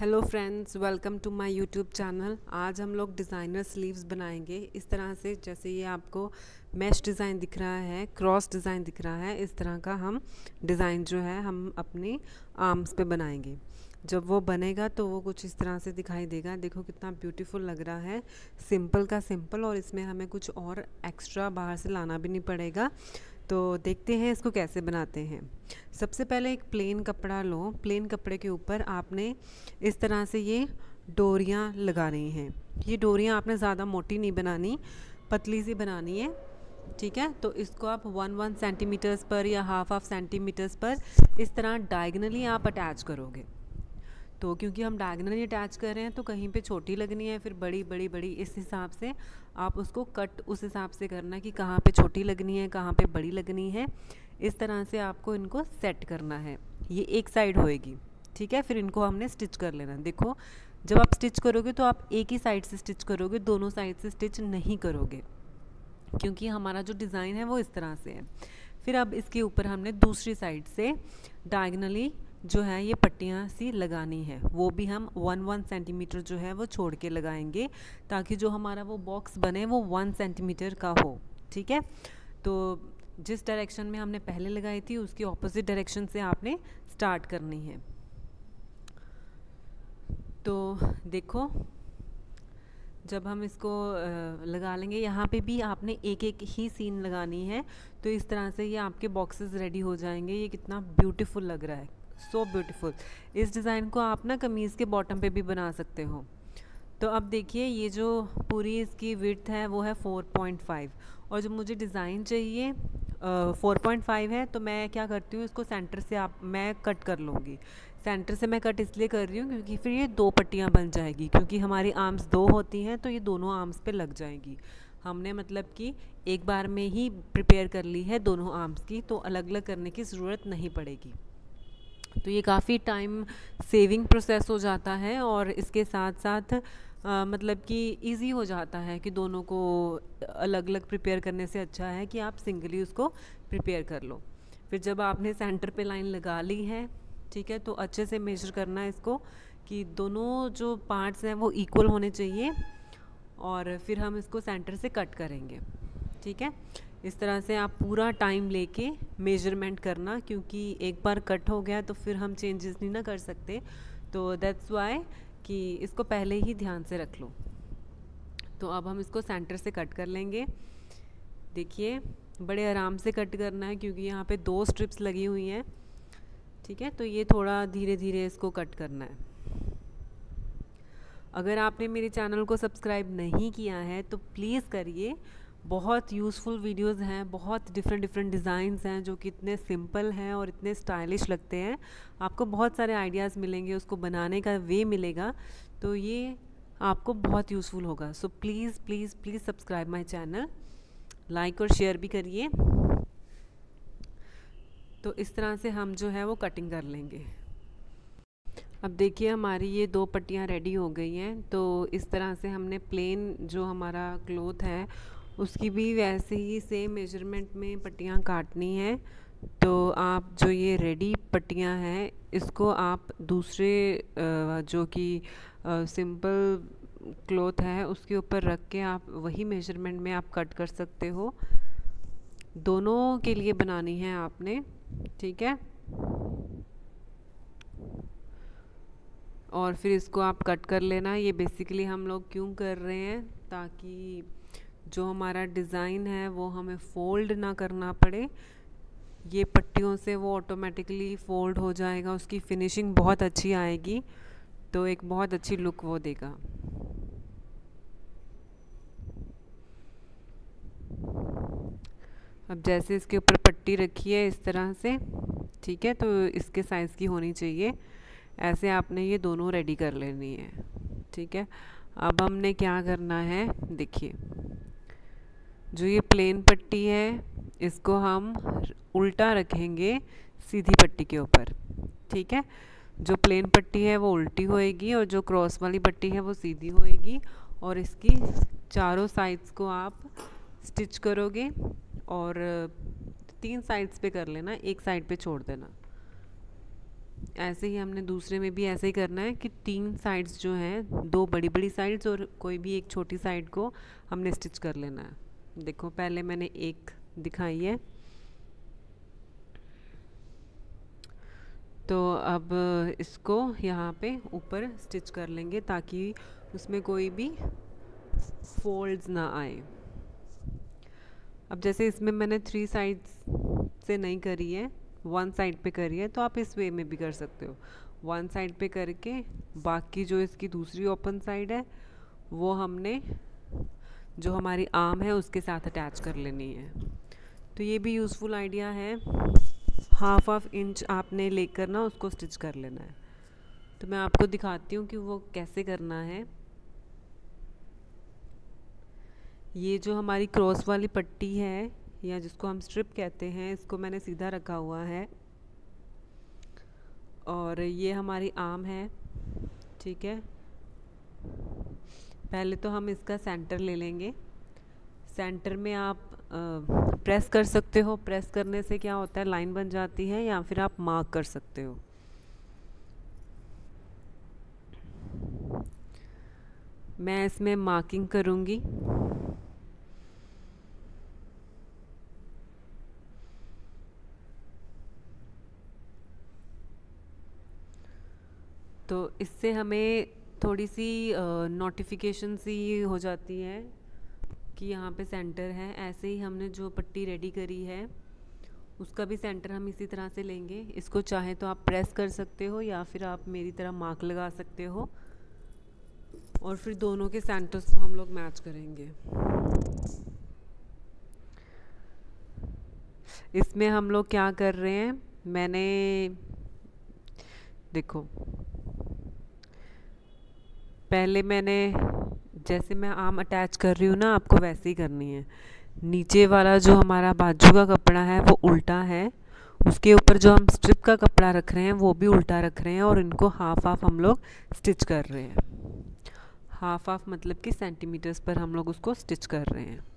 Hello friends welcome to my YouTube channel आज हम लोग डिज़ाइनर स्लीव्स बनाएँगे। इस तरह से जैसे ये आपको मैश डिज़ाइन दिख रहा है क्रॉस डिज़ाइन दिख रहा है, इस तरह का हम डिज़ाइन जो है हम अपने आर्म्स पे बनाएँगे। जब वो बनेगा तो वो कुछ इस तरह से दिखाई देगा। देखो कितना ब्यूटीफुल लग रहा है। सिंपल का सिंपल और इसमें हमें कुछ और एक्स्ट्रा बाहर से लाना भी नहीं पड़ेगा। तो देखते हैं इसको कैसे बनाते हैं। सबसे पहले एक प्लेन कपड़ा लो। प्लेन कपड़े के ऊपर आपने इस तरह से ये डोरियाँ लगानी हैं। ये डोरियाँ आपने ज़्यादा मोटी नहीं बनानी, पतली सी बनानी है, ठीक है? तो इसको आप वन वन सेंटीमीटर्स पर या हाफ़ हाफ़ सेंटीमीटर्स पर इस तरह डायगनली आप अटैच करोगे। तो क्योंकि हम डायगनली अटैच कर रहे हैं तो कहीं पे छोटी लगनी है, फिर बड़ी बड़ी बड़ी, इस हिसाब से आप उसको कट उस हिसाब से करना कि कहाँ पे छोटी लगनी है, कहाँ पे बड़ी लगनी है। इस तरह से आपको इनको सेट करना है। ये एक साइड होएगी, ठीक है? फिर इनको हमने स्टिच कर लेना। देखो, जब आप स्टिच करोगे तो आप एक ही साइड से स्टिच करोगे, दोनों साइड से स्टिच नहीं करोगे। क्योंकि हमारा जो डिज़ाइन है वो इस तरह से है। फिर अब इसके ऊपर हमने दूसरी साइड से डायगनली जो है, ये पट्टियाँ सी लगानी है। वो भी हम वन वन सेंटीमीटर जो है, वो छोड़ के लगाएँगे ताकि जो हमारा वो बॉक्स बने, वो वन सेंटीमीटर का हो। ठीक है? तो जिस डायरेक्शन में हमने पहले लगाई थी, उसकी ऑपोजिट डायरेक्शन से आपने स्टार्ट करनी है। तो देखो, जब हम इसको लगा लेंगे, यहाँ पे भी आपने एक एक ही सीन लगानी है तो इस तरह से ये आपके बॉक्सेस रेडी हो जाएँगे। ये कितना ब्यूटीफुल लग रहा है। सो ब्यूटीफुल इस डिज़ाइन को आप ना कमीज़ के बॉटम पे भी बना सकते हो। तो अब देखिए, ये जो पूरी इसकी विर्थ है, वो है 4.5 और जो मुझे डिज़ाइन चाहिए फोर पॉइंट फाइव है तो मैं क्या करती हूँ, इसको सेंटर से आप, मैं कट कर लूँगी। सेंटर से मैं कट इसलिए कर रही हूँ क्योंकि फिर ये दो पट्टियाँ बन जाएगी, क्योंकि हमारी आर्म्स दो होती हैं तो ये दोनों आर्म्स पे लग जाएँगी। हमने मतलब कि एक बार में ही प्रिपेयर कर ली है दोनों आर्म्स की तो अलग अलग करने की ज़रूरत नहीं पड़ेगी। तो ये काफ़ी टाइम सेविंग प्रोसेस हो जाता है और इसके साथ साथ आ, मतलब कि इजी हो जाता है कि दोनों को अलग अलग प्रिपेयर करने से अच्छा है कि आप सिंगली उसको प्रिपेयर कर लो। फिर जब आपने सेंटर पे लाइन लगा ली है ठीक है तो अच्छे से मेजर करना है इसको कि दोनों जो पार्ट्स हैं वो इक्वल होने चाहिए और फिर हम इसको सेंटर से कट करेंगे ठीक है? इस तरह से आप पूरा टाइम लेके मेज़रमेंट करना, क्योंकि एक बार कट हो गया तो फिर हम चेंजेस नहीं ना कर सकते। तो दैट्स वाई कि इसको पहले ही ध्यान से रख लो। तो अब हम इसको सेंटर से कट कर लेंगे। देखिए, बड़े आराम से कट करना है, क्योंकि यहाँ पे दो स्ट्रिप्स लगी हुई हैं। ठीक है? तो ये थोड़ा धीरे धीरे इसको कट करना है। अगर आपने मेरे चैनल को सब्सक्राइब नहीं किया है तो प्लीज़ करिए। बहुत यूज़फुल वीडियोस हैं, बहुत डिफरेंट डिफरेंट डिज़ाइंस हैं जो कि इतने सिंपल हैं और इतने स्टाइलिश लगते हैं। आपको बहुत सारे आइडियाज़ मिलेंगे, उसको बनाने का वे मिलेगा। तो ये आपको बहुत यूज़फुल होगा। So please please please subscribe my channel like और शेयर भी करिए। तो इस तरह से हम जो है वो कटिंग कर लेंगे। अब देखिए, हमारी ये दो पट्टियाँ रेडी हो गई हैं। तो इस तरह से हमने प्लेन जो हमारा क्लोथ है उसकी भी वैसे ही सेम मेज़रमेंट में पट्टियाँ काटनी है। तो आप जो ये रेडी पट्टियाँ हैं, इसको आप दूसरे जो कि सिंपल क्लोथ है, उसके ऊपर रख के आप वही मेज़रमेंट में आप कट कर सकते हो। दोनों के लिए बनानी है आपने, ठीक है? और फिर इसको आप कट कर लेना। ये बेसिकली हम लोग क्यों कर रहे हैं ताकि जो हमारा डिज़ाइन है, वो हमें फ़ोल्ड ना करना पड़े। ये पट्टियों से वो ऑटोमेटिकली फ़ोल्ड हो जाएगा, उसकी फिनिशिंग बहुत अच्छी आएगी तो एक बहुत अच्छी लुक वो देगा। अब जैसे इसके ऊपर पट्टी रखी है इस तरह से, ठीक है तो इसके साइज़ की होनी चाहिए। ऐसे आपने ये दोनों रेडी कर लेनी है, ठीक है। अब हमने क्या करना है, देखिए। जो ये प्लेन पट्टी है, इसको हम उल्टा रखेंगे सीधी पट्टी के ऊपर, ठीक है? जो प्लेन पट्टी है वो उल्टी होएगी और जो क्रॉस वाली पट्टी है वो सीधी होएगी और इसकी चारों साइड्स को आप स्टिच करोगे और तीन साइड्स पे कर लेना, एक साइड पे छोड़ देना। ऐसे ही हमने दूसरे में भी ऐसे ही करना है कि तीन साइड्स जो हैं, दो बड़ी बड़ी साइड्स और कोई भी एक छोटी साइड को हमने स्टिच कर लेना है। देखो, पहले मैंने एक दिखाई है। तो अब इसको यहाँ पे ऊपर स्टिच कर लेंगे ताकि उसमें कोई भी फोल्ड्स ना आए। अब जैसे इसमें मैंने थ्री साइड्स से नहीं करी है वन साइड पे करी है तो आप इस वे में भी कर सकते हो। वन साइड पे करके बाकी जो इसकी दूसरी ओपन साइड है, वो हमने जो हमारी आर्म है, उसके साथ अटैच कर लेनी है। तो ये भी यूज़फुल आइडिया है। हाफ़ ऑफ़ इंच आपने लेकर ना, उसको स्टिच कर लेना है। तो मैं आपको दिखाती हूँ कि वो कैसे करना है। ये जो हमारी क्रॉस वाली पट्टी है, या जिसको हम स्ट्रिप कहते हैं, इसको मैंने सीधा रखा हुआ है। और ये हमारी आम है, ठीक है? पहले तो हम इसका सेंटर ले लेंगे। सेंटर में आप आ, प्रेस कर सकते हो। प्रेस करने से क्या होता है? लाइन बन जाती है या फिर आप मार्क कर सकते हो। मैं इसमें मार्किंग करूँगी। तो इससे हमें थोड़ी सी नोटिफिकेशन सी हो जाती है कि यहाँ पे सेंटर है। ऐसे ही हमने जो पट्टी रेडी करी है, उसका भी सेंटर हम इसी तरह से लेंगे। इसको चाहे तो आप प्रेस कर सकते हो या फिर आप मेरी तरह मार्क लगा सकते हो। और फिर दोनों के सेंटर्स को हम लोग मैच करेंगे। इसमें हम लोग क्या कर रहे हैं? मैंने, देखो पहले मैंने, जैसे मैं आम अटैच कर रही हूँ ना, आपको वैसे ही करनी है। नीचे वाला जो हमारा बाजू का कपड़ा है, वो उल्टा है। उसके ऊपर जो हम स्ट्रिप का कपड़ा रख रहे हैं, वो भी उल्टा रख रहे हैं और इनको हाफ़ हाफ़ हम लोग स्टिच कर रहे हैं। हाफ़ हाफ़ मतलब कि सेंटीमीटर्स पर हम लोग उसको स्टिच कर रहे हैं।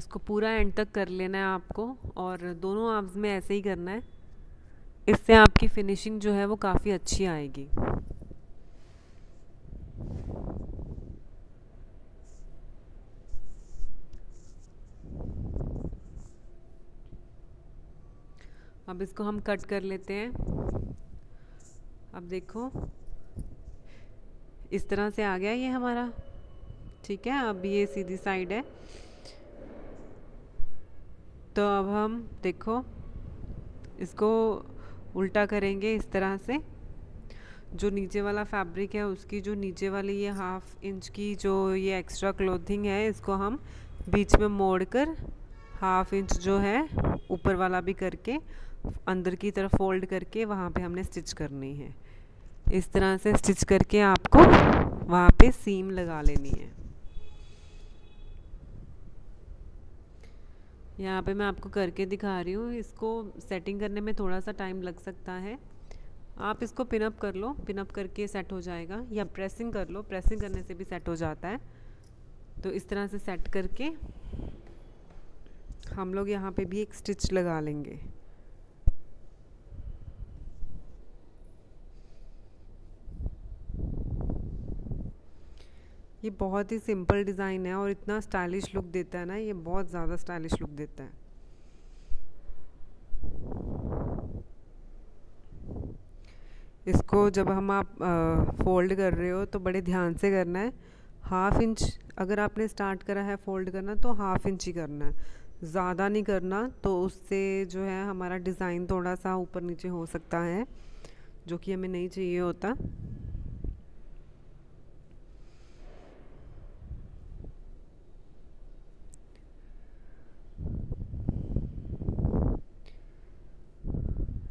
इसको पूरा एंड तक कर लेना है आपको और दोनों आर्म्स में ऐसे ही करना है। इससे आपकी फिनिशिंग जो है वो काफ़ी अच्छी आएगी। अब इसको हम कट कर लेते हैं। अब देखो, इस तरह से आ गया ये हमारा। ठीक है, अब ये सीधी साइड है। तो अब हम देखो, इसको उल्टा करेंगे इस तरह से। जो नीचे वाला फैब्रिक है, उसकी जो नीचे वाली ये हाफ़ इंच की जो ये एक्स्ट्रा क्लोथिंग है, इसको हम बीच में मोड़ कर हाफ़ इंच जो है, ऊपर वाला भी करके, अंदर की तरफ़ फोल्ड करके वहाँ पे हमने स्टिच करनी है। इस तरह से स्टिच करके आपको वहाँ पे सीम लगा लेनी है। यहाँ पे मैं आपको करके दिखा रही हूँ। इसको सेटिंग करने में थोड़ा सा टाइम लग सकता है। आप इसको पिनअप कर लो। पिनअप करके सेट हो जाएगा। या प्रेसिंग कर लो। प्रेसिंग करने से भी सेट हो जाता है। तो इस तरह से सेट करके हम लोग यहाँ पे भी एक स्टिच लगा लेंगे। ये बहुत ही सिंपल डिज़ाइन है और इतना स्टाइलिश लुक देता है ना, ये बहुत ज़्यादा स्टाइलिश लुक देता है। इसको जब हम आप फोल्ड कर रहे हो तो बड़े ध्यान से करना है। हाफ़ इंच अगर आपने स्टार्ट करा है फोल्ड करना तो हाफ़ इंच ही करना है। ज़्यादा नहीं करना तो उससे जो है हमारा डिज़ाइन थोड़ा सा ऊपर नीचे हो सकता है, जो कि हमें नहीं चाहिए होता।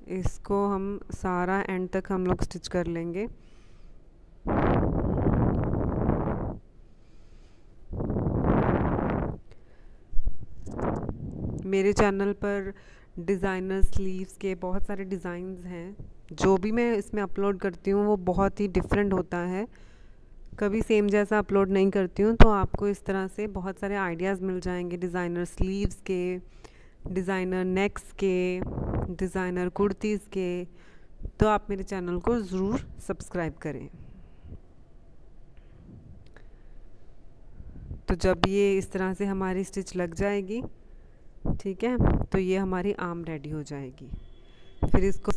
इसको हम सारा एंड तक हम लोग स्टिच कर लेंगे। मेरे चैनल पर डिज़ाइनर स्लीव्स के बहुत सारे डिज़ाइंस हैं। जो भी मैं इसमें अपलोड करती हूँ, वो बहुत ही डिफरेंट होता है। कभी सेम जैसा अपलोड नहीं करती हूँ तो आपको इस तरह से बहुत सारे आइडियाज़ मिल जाएँगे डिज़ाइनर स्लीव्स के। डिज़ाइनर नेक्स के, डिज़ाइनर कुर्तीज़ के तो आप मेरे चैनल को ज़रूर सब्सक्राइब करें। तो जब ये इस तरह से हमारी स्टिच लग जाएगी, ठीक है तो ये हमारी आम रेडी हो जाएगी। फिर इसको